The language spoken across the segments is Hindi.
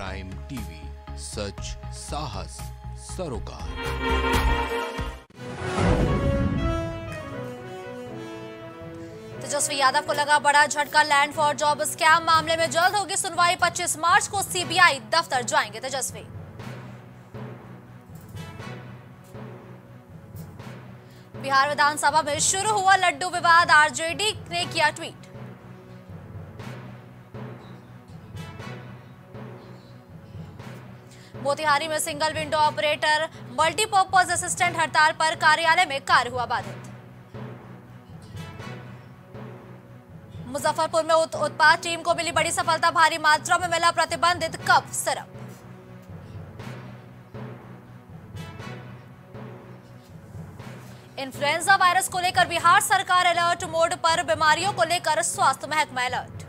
प्राइम टीवी सच, साहस, सरोकार। तेजस्वी यादव को लगा बड़ा झटका लैंड फॉर जॉब स्कैम। मामले में जल्द होगी सुनवाई। 25 मार्च को सीबीआई दफ्तर जाएँगे तेजस्वी। बिहार विधानसभा में शुरू हुआ लड्डू विवाद। आरजेडी ने किया ट्वीट। मोतिहारी में single window operator multipurpose assistant हड़ताल पर कार्यालय में कार्य हुआ बाधित। मुजफ्फरपुर में उत, उत्पाद टीम को मिली बड़ी सफलता भारी मात्रा में मिला प्रतिबंधित कप सिरप। इन्फ्लुएंजा वायरस को लेकर बिहार सरकार अलर्ट मोड पर बीमारियों को लेकर स्वास्थ्य महकमा अलर्ट।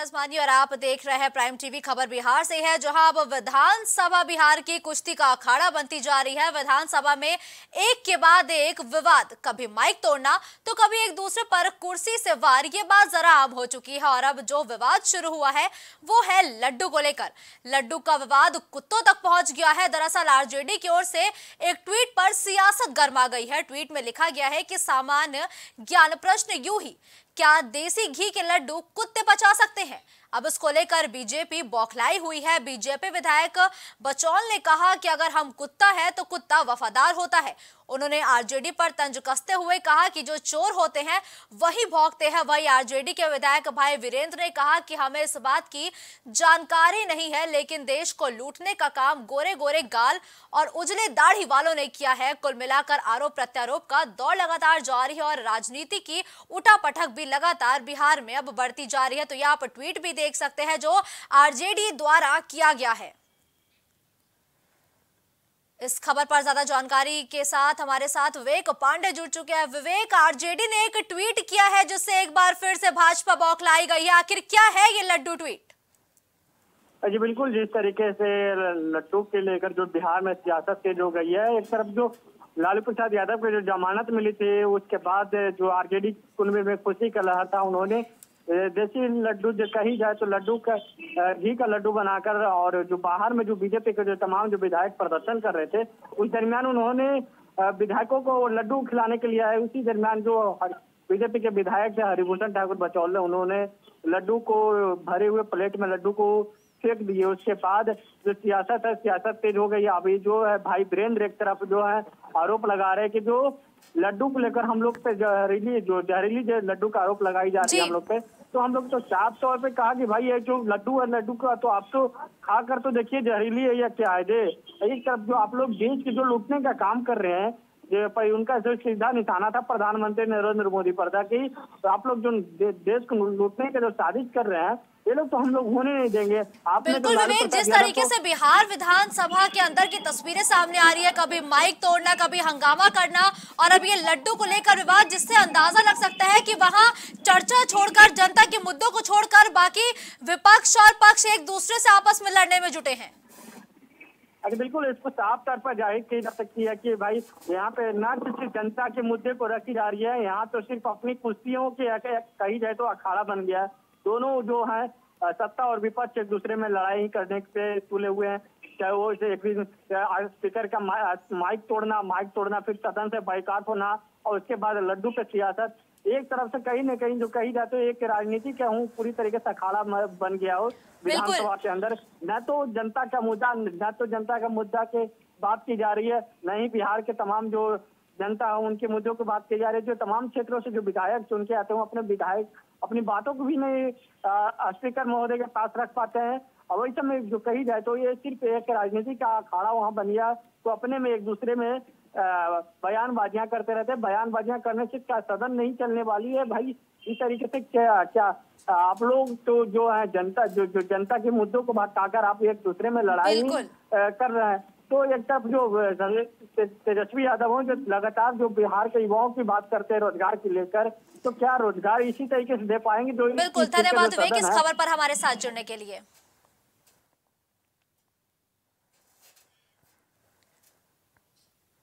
अजमानी और आप देख रहे हैं प्राइम टीवी खबर बिहार से है, जहाँ अब विधानसभा बिहार की कुश्ती का अखाड़ा बनती जा रही है। विधानसभा में एक के बाद एक विवाद, कभी माइक तोड़ना तो कभी एक दूसरे पर कुर्सी से वार, ये बात जरा आम हो चुकी है और अब जो विवाद शुरू हुआ है, वो है लड्डू को लेकर। लड्डू का विवाद कुत्तों तक पहुँच गया है। दरअसल आरजेडी की ओर से एक ट्वीट पर सियासत गर्मा गई है। ट्वीट में लिखा गया है कि सामान्य ज्ञान प्रश्न यू ही क्या देसी घी के लड्डू कुत्ते बचा सकते हैं? अब इसको लेकर बीजेपी बौखलाई हुई है। बीजेपी विधायक बचौल ने कहा कि अगर हम कुत्ता है तो कुत्ता वफादार होता है। उन्होंने आरजेडी पर तंज कसते हुए कहा कि जो चोर होते हैं, वही भोगते हैं। वही आरजेडी के विधायक भाई वीरेंद्र ने कहा कि हमें इस बात की जानकारी नहीं है, लेकिन देश को लूटने का काम गोरे गोरे गाल और उजले दाढ़ी वालों ने किया है। कुल मिलाकर आरोप प्रत्यारोप का दौर लगातार जारी है और राजनीति की उठापटक भी लगातार बिहार में अब बढ़ती जा रही है। तो यह आप ट्वीट भी देख सकते हैं जो आरजेडी द्वारा किया गया है। इस खबर पर ज़्यादा जानकारी के साथ हमारे साथ विवेक पांडे जुड़ चुके हैं। विवेक, आरजेडी ने एक ट्वीट किया है जिससे एक बार फिर से भाजपा बौखलाई गई है। आखिर क्या है ये लड्डू ट्वीट? जी, बिल्कुल, जिस तरीके से लड्डू के लेकर जो बिहार में सियासत तेज हो गई है, एक तरफ़ जो लालू प्रसाद यादव को जो जमानत मिली थी, उसके बाद जो आरजेडी कुनबे में खुशी का लहर था, उन्होंने देसी लड्डू जो कही जाए तो लड्डू का घी का लड्डू बनाकर और जो बाहर में जो बीजेपी के जो तमाम जो विधायक प्रदर्शन कर रहे थे, उस दरमियान उन्होंने विधायकों को लड्डू खिलाने के लिए आए। उसी दरमियान जो बीजेपी के विधायक थे हरिभूषण ठाकुर बचौल ने, उन्होंने लड्डू को भरे हुए प्लेट में लड्डू को फेंक दिए। उसके बाद जो सियासत है, सियासत तेज हो गई। अभी जो है, भाई वीरेंद्र एक तरफ़ जो है, आरोप लगा रहे कि जो लड्डू को लेकर हम लोग पे जहरीली जो जहरीली जो लड्डू का आरोप लगाई जा रही है हम लोग पे। तो हम लोग तो साफ़ तौर पे कहा कि भाई ये जो लड्डू है लड्डू का तो आप तो खा कर तो देखिए जहरीली है या क्या है दे। एक तरफ़ जो आप लोग देश के जो लूटने का काम कर रहे हैं जो पर उनका जो सीधा निशाना था प्रधानमंत्री नरेंद्र मोदी पर था कि तो आप लोग जो दे, देश को लूटने के जो साजिश कर रहे हैं ये लोग तो हम लोग होने नहीं देंगे। आपने बिल्कुल विवेक जिस तरीके से बिहार विधानसभा के अंदर की तस्वीरें सामने आ रही है कभी माइक तोड़ना कभी हंगामा करना और अब ये लड्डू को लेकर विवाद जिससे अंदाज़ा लग सकता है कि वहाँ चर्चा छोड़कर जनता के मुद्दों को छोड़कर बाकी विपक्ष और पक्ष एक दूसरे से आपस में लड़ने में जुटे हैं। अरे बिल्कुल इसको साफ़ तौर पर ज़ाहिर की जा सकती है कि भाई यहाँ पे न सिर्फ़ जनता के मुद्दे को रखी जा रही है यहाँ तो सिर्फ़ अपनी कुश्तियों के कही जाए तो अखाड़ा बन गया है। दोनों जो है सत्ता और विपक्ष एक दूसरे में लड़ाई करने पे तुले हुए हैं। चाहे वो स्पीकर का माइक तोड़ना माइक तोड़ना फिर सदन से बाइकाट होना और उसके बाद लड्डू पे सियासत। एक तरफ़ से कहीं न कहीं जो कही जाए तो एक राजनीति का हूँ पूरी तरीके से अखाड़ा बन गया हो विधानसभा के अंदर। न तो जनता का मुद्दा न तो जनता का मुद्दा के बात की जा रही है न ही बिहार के तमाम जो जनता है उनके मुद्दों की बात की जा रही है। जो तमाम क्षेत्रों से जो विधायक चुन के आते हैं अपने विधायक अपनी बातों को भी नहीं स्पीकर महोदय के पास रख पाते हैं। और वही समय जो कही जाए तो ये सिर्फ़ एक राजनीति का अखाड़ा वहाँ बन गया। तो अपने में एक दूसरे में बयानबाजियाँ करते रहते हैं। बयानबाजियाँ करने से क्या सदन नहीं चलने वाली है भाई? इस तरीके से क्या क्या आप लोग तो जो है जनता जो जो जनता के मुद्दों को भटकाकर आप एक दूसरे में लड़ाई कर रहे हैं। तो एक तरफ़ जो तेजस्वी यादव हो जो लगातार जो बिहार के युवाओं की बात करते हैं रोज़गार की लेकर तो क्या रोज़गार इसी तरीके से दे पाएँगे जो बिल्कुल धन्यवाद इस खबर पर हमारे साथ जुड़ने के लिए।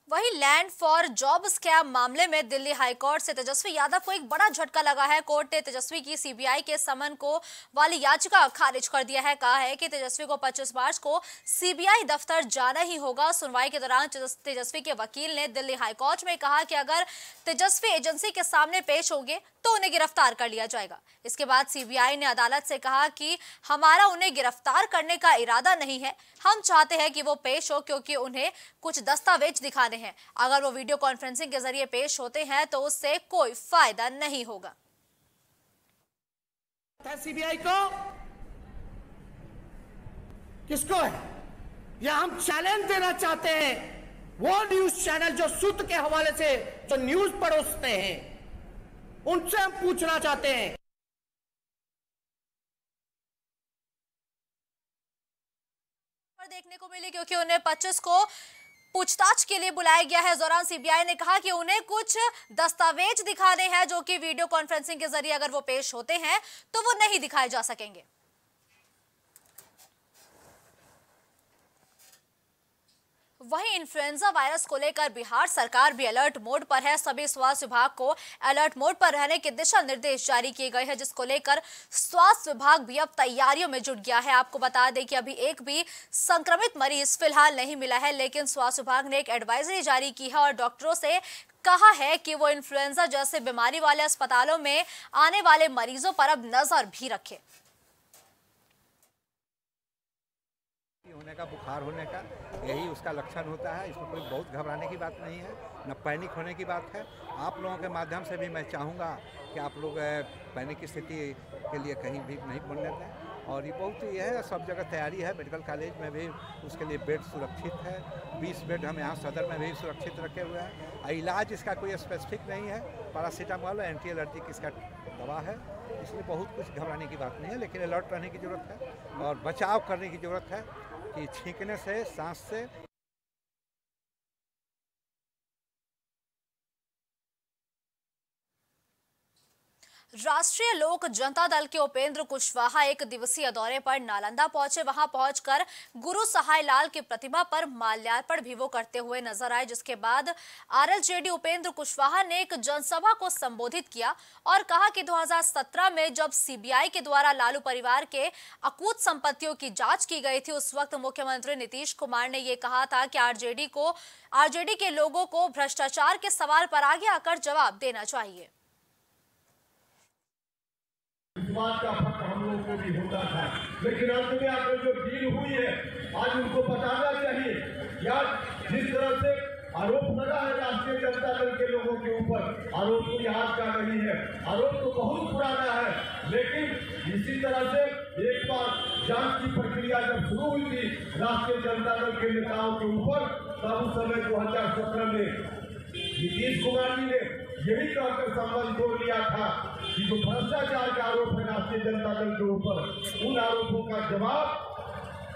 वहीं लैंड फॉर जॉब स्कैम मामले में दिल्ली हाईकोर्ट से तेजस्वी यादव को एक बड़ा झटका लगा है। कोर्ट ने तेजस्वी की सीबीआई के समन को वाली याचिका खारिज कर दिया है। कहा है कि तेजस्वी को 25 मार्च को सीबीआई दफ्तर जाना ही होगा। सुनवाई के दौरान तेजस्वी के वकील ने दिल्ली हाईकोर्ट में कहा कि अगर तेजस्वी एजेंसी के सामने पेश होंगे तो उन्हें गिरफ़्तार कर लिया जाएगा। इसके बाद सीबीआई ने अदालत से कहा कि हमारा उन्हें गिरफ़्तार करने का इरादा नहीं है। हम चाहते हैं कि वो पेश हो क्योंकि उन्हें कुछ दस्तावेज़ दिखाने हैं। अगर वो वीडियो कॉन्फ्रेंसिंग के ज़रिए पेश होते हैं तो उससे कोई फ़ायदा नहीं होगा। सीबीआई को? किसको है? या हम चैलेंज देना चाहते हैं? वो न्यूज़ चैनल जो सूत्र के हवाले से, जो न्यूज़ परोसते हैं। उनसे हम पूछना चाहते हैं। देखने को मिली क्योंकि उन्हें 25 को पूछताछ के लिए बुलाया गया है। दौरान सीबीआई ने कहा कि उन्हें कुछ दस्तावेज़ दिखाने हैं जो कि वीडियो कॉन्फ्रेंसिंग के ज़रिए अगर वो पेश होते हैं तो वो नहीं दिखाए जा सकेंगे। वहीं इन्फ्लुएंजा वायरस को लेकर बिहार सरकार भी अलर्ट मोड पर है। सभी स्वास्थ्य विभाग को अलर्ट मोड पर रहने के दिशा निर्देश जारी किए गए हैं, जिसको लेकर स्वास्थ्य विभाग भी अब तैयारियों में जुट गया है। आपको बता दें कि अभी एक भी संक्रमित मरीज़ फ़िलहाल नहीं मिला है, लेकिन स्वास्थ्य विभाग ने एक एडवाइजरी जारी की है और डॉक्टरों से कहा है कि वो इन्फ्लुएंजा जैसे बीमारी वाले अस्पतालों में आने वाले मरीजों पर अब नज़र भी रखें। होने का, बुखार होने का। यही उसका लक्षण होता है इसमें कोई बहुत घबराने की बात नहीं है, न पैनिक होने की बात है। आप लोगों के माध्यम से भी मैं चाहूँगा कि आप लोग पैनिक की स्थिति के लिए कहीं भी नहीं बनने दें। और ये बहुत ही है सब जगह तैयारी है, मेडिकल कॉलेज में भी उसके लिए बेड सुरक्षित है। 20 बेड हम यहाँ सदर में भी सुरक्षित रखे हुए हैं। इलाज इसका कोई स्पेसिफिक नहीं है। पैरासीटामोल एंटी एलर्जिक इसका दवा है। इसलिए बहुत कुछ घबराने की बात नहीं है, लेकिन अलर्ट रहने की ज़रूरत है और बचाव करने की ज़रूरत है। कि छींकने से सांस से राष्ट्रीय लोक जनता दल के उपेंद्र कुशवाहा एक दिवसीय दौरे पर नालंदा पहुँचे। वहाँ पहुंचकर गुरु सहाय लाल की प्रतिमा पर माल्यार्पण भी वो करते हुए नज़र आए, जिसके बाद आरएलजेडी उपेंद्र कुशवाहा ने एक जनसभा को संबोधित किया और कहा कि 2017 में जब सीबीआई के द्वारा लालू परिवार के अकूत संपत्तियों की जाँच की गई थी, उस वक्त मुख्यमंत्री नीतीश कुमार ने ये कहा था कि आरजेडी को, आरजेडी के लोगों को भ्रष्टाचार के सवाल पर आगे आकर जवाब देना चाहिए। बात का फ़र्क हम लोगों को भी होता था। लेकिन अंत में आपको जो डील हुई है, आज उनको बताना चाहिए। या जिस तरह से आरोप लगा है राष्ट्रीय जनता दल के लोगों के ऊपर, आरोप कोई आज का नहीं है। आरोप तो बहुत पुराना है, लेकिन इसी तरह से एक बार जाँच की प्रक्रिया जब शुरू हुई थी राष्ट्रीय जनता दल के नेताओं के ऊपर, तब उस समय दो हज़ार सत्रह में नीतीश कुमार जी ने यही कहकर संबंध तोड़ लिया था। जो भ्रष्टाचार के आरोप है राष्ट्रीय जनता दल के ऊपर, उन आरोपों का जवाब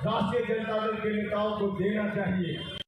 राष्ट्रीय जनता दल के नेताओं को देना चाहिए।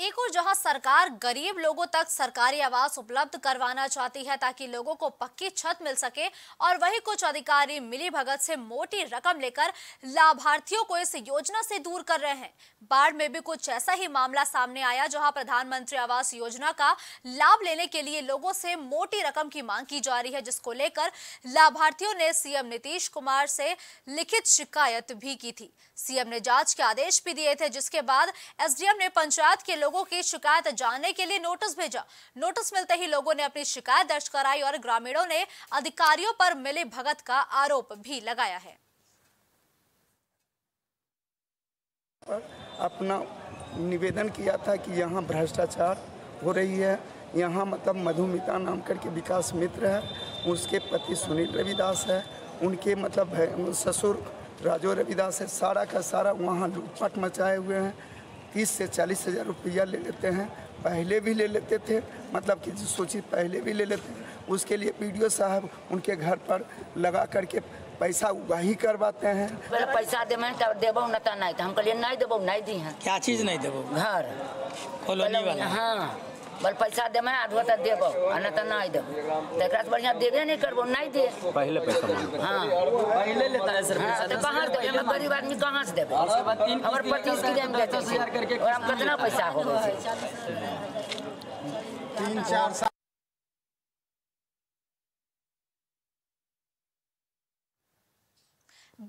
एक और जहाँ सरकार गरीब लोगों तक सरकारी आवास उपलब्ध करवाना चाहती है ताकि लोगों को पक्की छत मिल सके और वही कुछ अधिकारी मिली भगत से मोटी रकम लेकर लाभार्थियों को इस योजना से दूर कर रहे हैं। बाढ़ में भी कुछ ऐसा ही मामला सामने आया जहाँ प्रधानमंत्री आवास योजना का लाभ लेने के लिए लोगों से मोटी रकम की मांग की जा रही है, जिसको लेकर लाभार्थियों ने सीएम नीतीश कुमार से लिखित शिकायत भी की थी। सीएम ने जाँच के आदेश भी दिए थे, जिसके बाद एसडीएम ने पंचायत के लोगों की शिकायत जानने के लिए नोटिस भेजा। नोटिस मिलते ही लोगों ने अपनी शिकायत दर्ज कराई और ग्रामीणों ने अधिकारियों पर मिली भगत का आरोप भी लगाया है। अपना निवेदन किया था कि यहाँ भ्रष्टाचार हो रही है। यहाँ मतलब मधुमिता नाम करके विकास मित्र है। उसके पति सुनील रविदास है। उनके मतलब ससुर राजो रविदास है। सारा का सारा वहाँ लूटपाट मचाए हुए हैं। तीस से चालीस हज़ार रुपया ले लेते हैं। पहले भी ले लेते थे मतलब कि सोची पहले भी ले लेते। हैं उसके लिए पी साहब उनके घर पर लगा करके पैसा वही करवाते हैं। पहले पैसा दे देव तब देबो न त नहीं। तो हम कहलिए नहीं देबो नहीं दी हैं। क्या चीज़ नहीं देबो? घर। कॉलोनी वाला। हाँ। बल पैसा दे मैं आधो तक देबो आ न तो नहीं देबो तो एकरा से बढ़िया देबे नहीं करबो नहीं दे। पहले पैसा मांग। हाँ। पहले लेता है सर हाँ, तो कहाँ से देबे हम गरीब आदमी कहाँ से देबे? हमारे पच्चीस की रेंज देते थे और हम कितना पैसा हो गए? तीन चार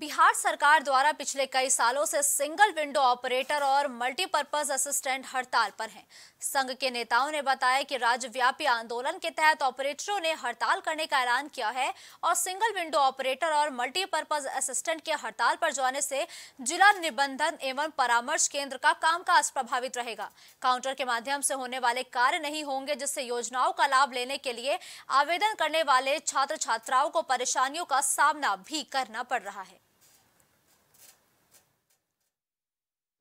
बिहार सरकार द्वारा पिछले कई सालों से सिंगल विंडो ऑपरेटर और मल्टीपर्पज असिस्टेंट हड़ताल पर हैं। संघ के नेताओं ने बताया कि राज्यव्यापी आंदोलन के तहत ऑपरेटरों ने हड़ताल करने का ऐलान किया है और सिंगल विंडो ऑपरेटर और मल्टीपर्पज असिस्टेंट के हड़ताल पर जाने से जिला निबंधन एवं परामर्श केंद्र का कामकाज प्रभावित रहेगा काउंटर के माध्यम से होने वाले कार्य नहीं होंगे, जिससे योजनाओं का लाभ लेने के लिए आवेदन करने वाले छात्र छात्राओं को परेशानियों का सामना भी करना पड़ रहा है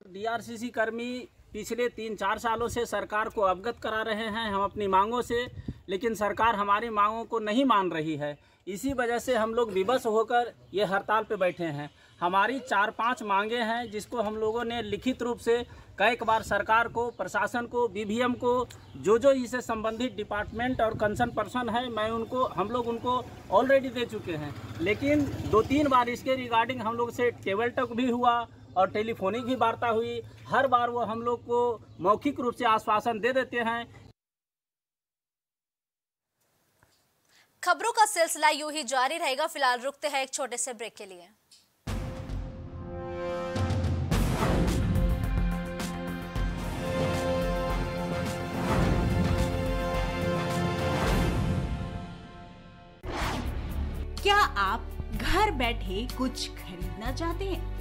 डीआरसीसी कर्मी पिछले तीन चार सालों से सरकार को अवगत करा रहे हैं, हम अपनी मांगों से, लेकिन सरकार हमारी मांगों को नहीं मान रही है। इसी वजह से हम लोग विवश होकर ये हड़ताल पे बैठे हैं। हमारी चार पाँच मांगे हैं, जिसको हम लोगों ने लिखित रूप से कई बार सरकार को, प्रशासन को बीबीएम को जो जो इससे संबंधित डिपार्टमेंट और कंसर्न पर्सन है, मैं उनको, हम लोग उनको ऑलरेडी दे चुके हैं। लेकिन दो तीन बार इसके रिगार्डिंग हम लोग से टेबल टॉक भी हुआ और टेलीफोनिक भी वार्ता हुई। हर बार वो हम लोग को मौखिक रूप से आश्वासन दे देते हैं। खबरों का सिलसिला यूँ ही जारी रहेगा। फ़िलहाल रुकते हैं एक छोटे से ब्रेक के लिए। क्या आप घर बैठे कुछ खरीदना चाहते हैं?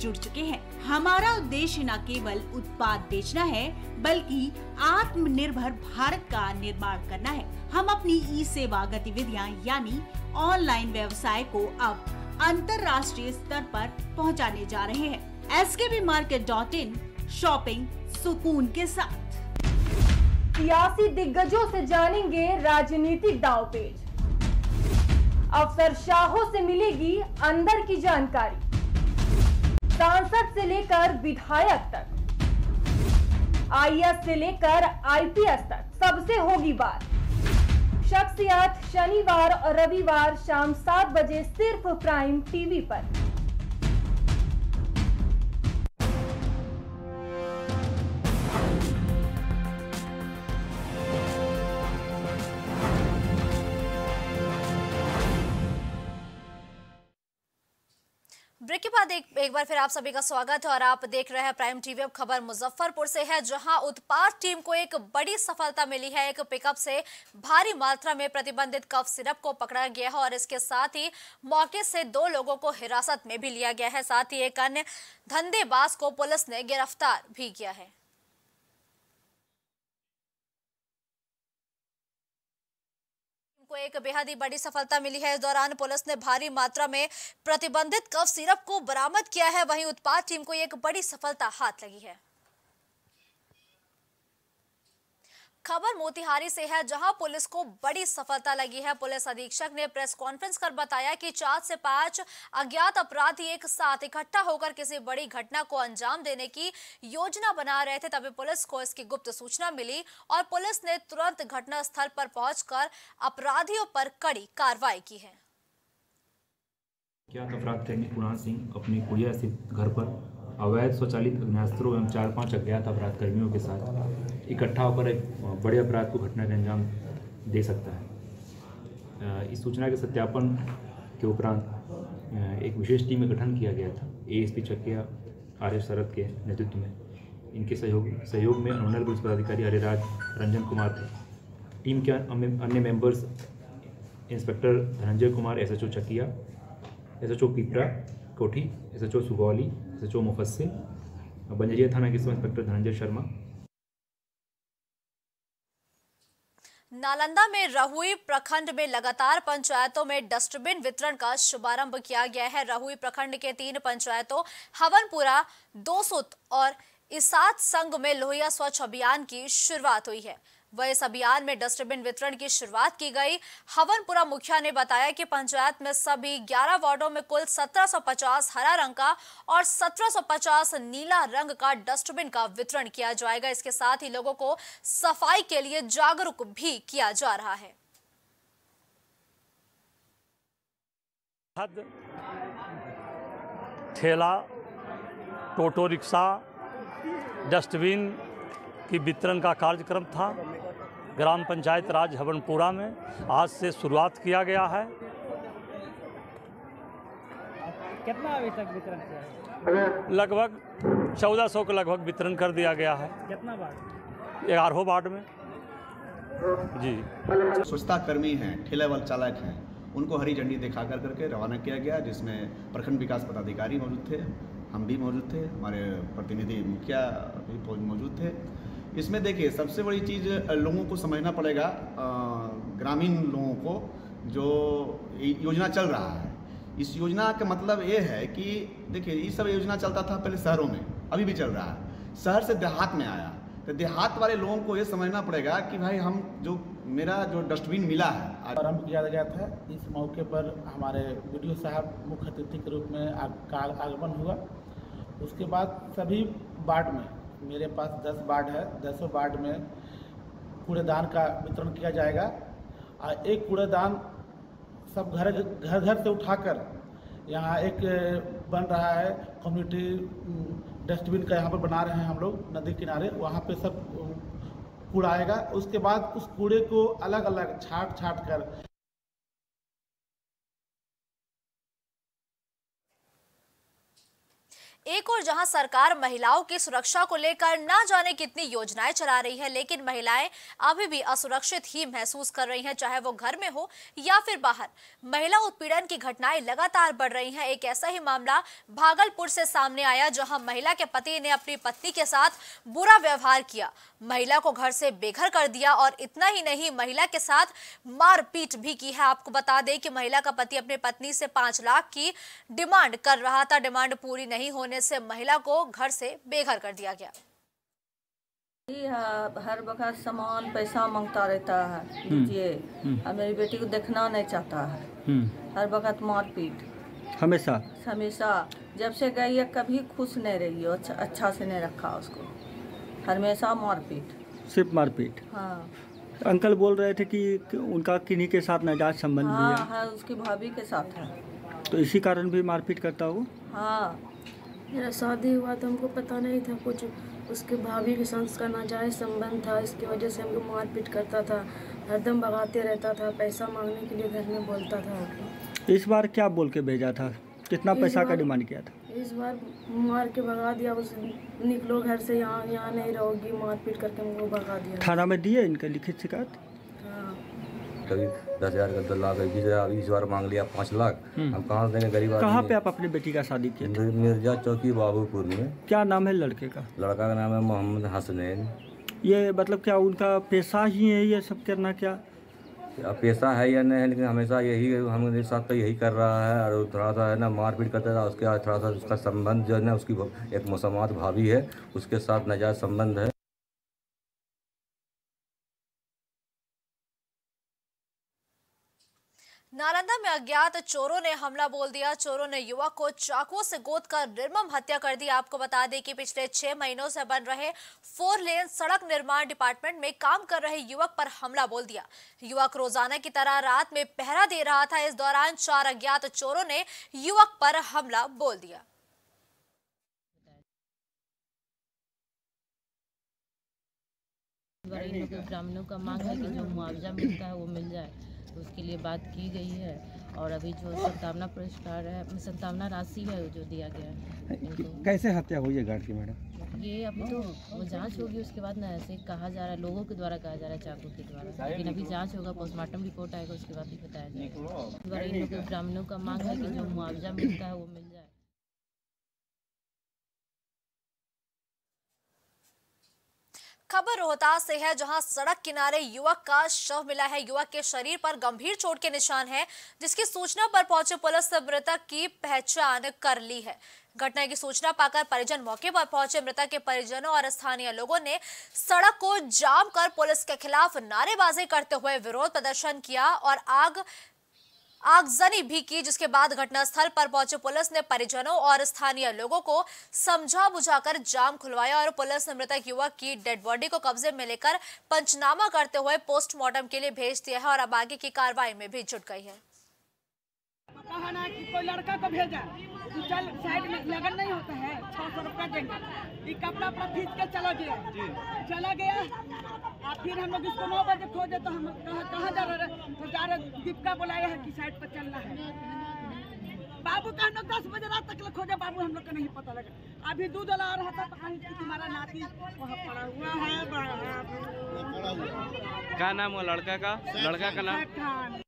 जुड़ चुके हैं। हमारा उद्देश्य न केवल उत्पाद बेचना है, बल्कि आत्मनिर्भर भारत का निर्माण करना है। हम अपनी ई सेवा गतिविधियाँ, यानी ऑनलाइन व्यवसाय को अब अंतर्राष्ट्रीय स्तर पर पहुँचाने जा रहे हैं। S K B market dot in shopping सुकून के साथ। सियासी दिग्गजों से जानेंगे राजनीतिक दाव पेज अफसर शाहों से मिलेगी अंदर की जानकारी। सांसद से लेकर विधायक तक, आईएएस से लेकर आईपीएस तक सबसे होगी बात। शख्सियत शनिवार और रविवार शाम सात बजे सिर्फ़ प्राइम टीवी पर। ब्रेक के बाद एक, एक बार फिर आप सभी का स्वागत है और आप देख रहे हैं प्राइम टीवी। अब खबर मुजफ्फरपुर से है जहाँ उत्पाद टीम को एक बड़ी सफलता मिली है। एक पिकअप से भारी मात्रा में प्रतिबंधित कफ सिरप को पकड़ा गया है और इसके साथ ही मौके से दो लोगों को हिरासत में भी लिया गया है। साथ ही एक अन्य धंधेबाज को पुलिस ने गिरफ़्तार भी किया है। एक बेहद ही बड़ी सफलता मिली है। इस दौरान पुलिस ने भारी मात्रा में प्रतिबंधित कफ सिरप को बरामद किया है। वहीं उत्पाद टीम को एक बड़ी सफलता हाथ लगी है। खबर मोतिहारी से है, जहाँ पुलिस को बड़ी सफलता लगी है। पुलिस अधीक्षक ने प्रेस कॉन्फ्रेंस कर बताया कि चार से पाँच अज्ञात अपराधी एक साथ इकट्ठा होकर किसी बड़ी घटना को अंजाम देने की योजना बना रहे थे, तभी पुलिस को इसकी गुप्त सूचना मिली और पुलिस ने तुरंत घटना स्थल पर पहुंचकर अपराधियों पर कड़ी कार्रवाई की है। अपराध प्रेमी कुणाल सिंह अपनी कुड़िया घर पर अवैध, स्वचालित अग्नास्त्रों एवं चार पाँच अज्ञात अपराध कर्मियों के साथ इकट्ठा होकर एक बड़े अपराध को घटना के अंजाम दे सकता है। इस सूचना के सत्यापन के उपरांत एक विशेष टीम का गठन किया गया था A S P Chakia R S Sharad के नेतृत्व में। इनके सहयोग सहयोग में अनुमंडल पुलिस पदाधिकारी हरिराज रंजन कुमार थे। टीम के अन्य members, inspector Dhananjay Kumar S H O Chakia S H O Pipra, Kothi S H O Sugauli S H O Mufassil, Banjaria थाना के सब इंस्पेक्टर धनंजय शर्मा। नालंदा में रहुई प्रखंड में लगातार पंचायतों में डस्टबिन वितरण का शुभारंभ किया गया है। रहुई प्रखंड के तीन पंचायतों, हवनपुरा, दोसुत और इसात संघ में लोहिया स्वच्छ अभियान की शुरुआत हुई है। वह इस अभियान में डस्टबिन वितरण की शुरुआत की गई। हवनपुरा मुखिया ने बताया कि पंचायत में सभी 11 वार्डों में कुल 1750 हरा रंग का और 1750 नीला रंग का डस्टबिन का वितरण किया जाएगा। इसके साथ ही लोगों को सफ़ाई के लिए जागरूक भी किया जा रहा है। ठेला, टोटो रिक्शा, डस्टबिन की वितरण का कार्यक्रम था। ग्राम पंचायत राज हवनपुरा में आज से शुरुआत किया गया है। कितना अभी तक वितरण किया लगभग चौदह सौ का लगभग वितरण कर दिया गया है। कितना बार? ग्यारहों वार्ड में। जी। स्वच्छता कर्मी हैं ठेला वाल चालक हैं। उनको हरी झंडी दिखा कर करके रवाना किया गया जिसमें प्रखंड विकास पदाधिकारी मौजूद थे। हम भी मौजूद थे हमारे प्रतिनिधि मुखिया भी मौजूद थे। इसमें देखिए, सबसे बड़ी चीज़ लोगों को समझना पड़ेगा ग्रामीण लोगों को जो योजना चल रहा है। इस योजना का मतलब ये है कि, देखिए, ये सब योजना चलता था पहले शहरों में, अभी भी चल रहा है। शहर से देहात में आया। तो देहात वाले लोगों को ये समझना पड़ेगा कि भाई हम जो, मेरा जो डस्टबिन मिला है आरंभ किया गया था, इस मौके पर हमारे वीडियो साहब मुख्य अतिथि के रूप में आगमन हुआ। उसके बाद सभी वार्ड में मेरे पास दस वार्ड है, दसों वार्ड में कूड़ेदान का वितरण किया जाएगा। और एक कूड़ेदान सब घर घर घर से उठाकर यहाँ एक बन रहा है कम्युनिटी डस्टबिन का यहाँ पर बना रहे हैं हम लोग, नदी किनारे, वहाँ पे सब कूड़ा आएगा। उसके बाद उस कूड़े को अलग अलग छाट छाट कर एक और जहाँ सरकार महिलाओं की सुरक्षा को लेकर ना जाने कितनी योजनाएँ चला रही है, लेकिन महिलाएँ अभी भी असुरक्षित ही महसूस कर रही हैं, चाहे वो घर में हो या फिर बाहर। महिला उत्पीड़न की घटनाएँ लगातार बढ़ रही हैं। एक ऐसा ही मामला भागलपुर से सामने आया, जहाँ महिला के पति ने अपनी पत्नी के साथ बुरा व्यवहार किया। महिला को घर से बेघर कर दिया और इतना ही नहीं, महिला के साथ मारपीट भी की है। आपको बता दें कि महिला का पति अपनी पत्नी से पाँच लाख की डिमांड कर रहा था। डिमांड पूरी नहीं होने होने से महिला को घर से बेघर कर दिया गया। हर वक्त सामान पैसा माँगता रहता है। दीजिए और मेरी बेटी को देखना नहीं चाहता है। हर वक्त मारपीट। हमेशा? हमेशा। जब से गई है कभी खुश नहीं रही हो अच्छा, अच्छा से नहीं रखा उसको। हमेशा मारपीट। सिर्फ़ मारपीट? हाँ। अंकल बोल रहे थे कि उनका किन्हीं के साथ नाजायज संबंध हाँ, भी है। है उसकी भाभी के साथ है। तो इसी कारण भी मारपीट करता हो? हाँ। मेरा शादी हुआ तो हमको पता नहीं था कुछ। उसके भाभी के साथ उसका नाजायज संबंध था इसकी वजह से हमको मारपीट करता था। हरदम भगाते रहता था पैसा मांगने के लिए घर में बोलता था। इस बार क्या बोल के भेजा था? कितना पैसा का डिमांड किया था? इस बार मार के भगा दिया उस निकलो घर से यहाँ यहाँ नहीं रहोगी मारपीट करके हमको भगा दिया। थाना में दिए इनके लिखित शिकायत? कभी दस हज़ार का दस लाख बीस हज़ार इस बार मांग लिया पाँच लाख। हम कहाँ देंगे गरीब कहाँ पे आप अपनी बेटी का शादी किए मिर्ज़ा चौकी बाबूपुर में। क्या नाम है लड़के का? लड़का का नाम है मोहम्मद हसनैन। ये मतलब क्या उनका पेशा ही है ये सब करना क्या? अब पेशा है या नहीं है लेकिन हमेशा यही हमारे साथ तो यही कर रहा है और थोड़ा सा है ना मारपीट करता था उसके बाद थोड़ा सा उसका संबंध जो है ना उसकी एक मुसमात भाभी है उसके साथ नाजायज संबंध है। नालंदा में अज्ञात चोरों ने हमला बोल दिया। चोरों ने युवक को चाकुओं से गोद कर निर्मम हत्या कर दी। आपको बता दें कि पिछले छह महीनों से बन रहे फोर लेन सड़क निर्माण डिपार्टमेंट में काम कर रहे युवक पर हमला बोल दिया। युवक रोज़ाना की तरह रात में पहरा दे रहा था। इस दौरान चार अज्ञात चोरों ने युवक पर हमला बोल दिया। ग्रामीणों का मांग है कि जो मुआवजा मिलता है वो मिल जाए। उसके लिए बात की गई है। और अभी जो संतावना पुरस्कार है संतावना राशि है जो दिया गया है कैसे हत्या हुई है गार्ड की मैडम? ये अभी तो वो जाँच होगी उसके बाद ना ऐसे कहा जा रहा है लोगों के द्वारा कहा जा रहा है चाकू के द्वारा। लेकिन अभी जाँच होगा पोस्टमार्टम रिपोर्ट आएगा उसके बाद ही बताया जाएगा। ग्रामीणों का मांग है कि जो मुआवजा मिलता है वो मिल जाए खबर रोहतास से है, जहाँ सड़क किनारे युवक का शव मिला है। युवक के शरीर पर गंभीर चोट के निशान हैं, जिसकी सूचना पर पहुँचे पुलिस मृतक की पहचान कर ली है। घटना की सूचना पाकर परिजन मौके पर पहुँचे। मृतक के परिजनों और स्थानीय लोगों ने सड़क को जाम कर पुलिस के खिलाफ नारेबाजी करते हुए विरोध प्रदर्शन किया और आग आगजनी भी की, जिसके बाद घटनास्थल पर पहुँचे पुलिस ने परिजनों और स्थानीय लोगों को समझा बुझाकर जाम खुलवाया और पुलिस ने मृतक युवक की डेड बॉडी को कब्जे में लेकर पंचनामा करते हुए पोस्टमार्टम के लिए भेज दिया है और अब आगे की कार्रवाई में भी जुट गई है। कहा ना कि कोई लड़का को भेजा। तो चल साइड में लगन नहीं होता है छह सौ रुपया देंगे। ये कपड़ा अपना खींच के चला गया। चला गया और फिर हम लोग इसको नौ बजे खोजे तो हम कहा कहाँ जा रहे तो जा रहे दीपिका बुलाया है कि साइड पर चलना है। बाबू का हम लोग दस बजे रात तक खोजे बाबू हम लोग को नहीं पता लगा। अभी दूध ला रहा था पता नहीं कि तुम्हारा नाती वहाँ पड़ा हुआ है क्या नाम है लड़का का? लड़का का नाम?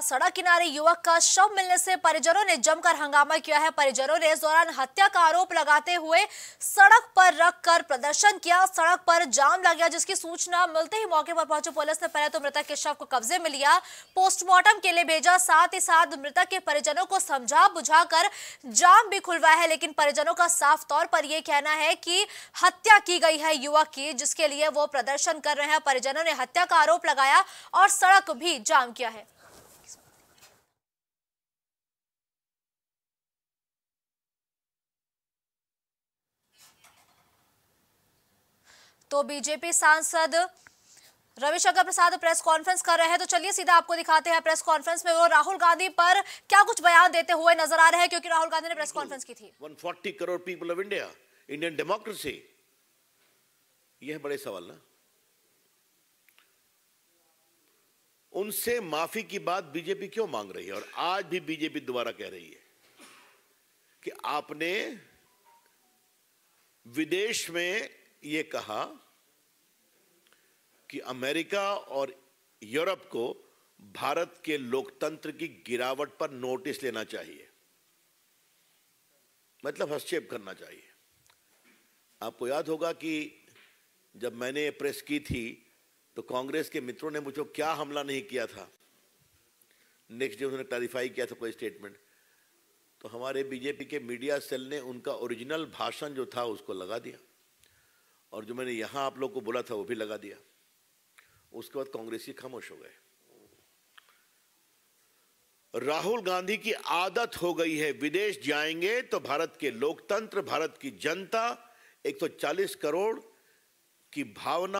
सड़क किनारे युवक का शव मिलने से परिजनों ने जमकर हंगामा किया है। परिजनों ने इस दौरान हत्या का आरोप लगाते हुए सड़क पर रखकर प्रदर्शन किया। सड़क पर जाम लग गया, जिसकी सूचना मिलते ही मौके पर पहुँचे पुलिस ने। पहले तो मृतक के शव को कब्जे में लिया, पोस्टमार्टम के लिए भेजा। साथ ही साथ मृतक के परिजनों को समझा बुझाकर जाम भी खुलवाया है, लेकिन परिजनों का साफ़ तौर पर यह कहना है कि हत्या की गई है युवक की, जिसके लिए वो प्रदर्शन कर रहे हैं। परिजनों ने हत्या का आरोप लगाया और सड़क भी जाम किया है। तो बीजेपी सांसद रविशंकर प्रसाद प्रेस कॉन्फ्रेंस कर रहे हैं। तो चलिए सीधा आपको दिखाते हैं प्रेस कॉन्फ्रेंस में वो राहुल गांधी पर क्या कुछ बयान देते हुए नज़र आ रहे हैं, क्योंकि राहुल गांधी ने प्रेस कॉन्फ्रेंस की थी। 140 crore people of India Indian democracy यह बड़े सवाल ना। उनसे माफ़ी की बात बीजेपी क्यों मांग रही है? और आज भी बीजेपी दोबारा कह रही है कि आपने विदेश में ये कहा कि अमेरिका और यूरोप को भारत के लोकतंत्र की गिरावट पर नोटिस लेना चाहिए। मतलब हस्तक्षेप करना चाहिए। आपको याद होगा कि जब मैंने प्रेस की थी तो कांग्रेस के मित्रों ने मुझको क्या हमला नहीं किया था। नेक्स्ट डे उन्होंने क्लैरिफाई किया था कोई स्टेटमेंट तो हमारे बीजेपी के मीडिया सेल ने उनका ओरिजिनल भाषण जो था, उसको लगा दिया। और जो मैंने यहाँ आप लोग को बोला था वो भी लगा दिया। उसके बाद कांग्रेसी खामोश हो गए। राहुल गांधी की आदत हो गई है, विदेश जाएँगे तो भारत के लोकतंत्र, भारत की जनता 140 करोड़ की भावना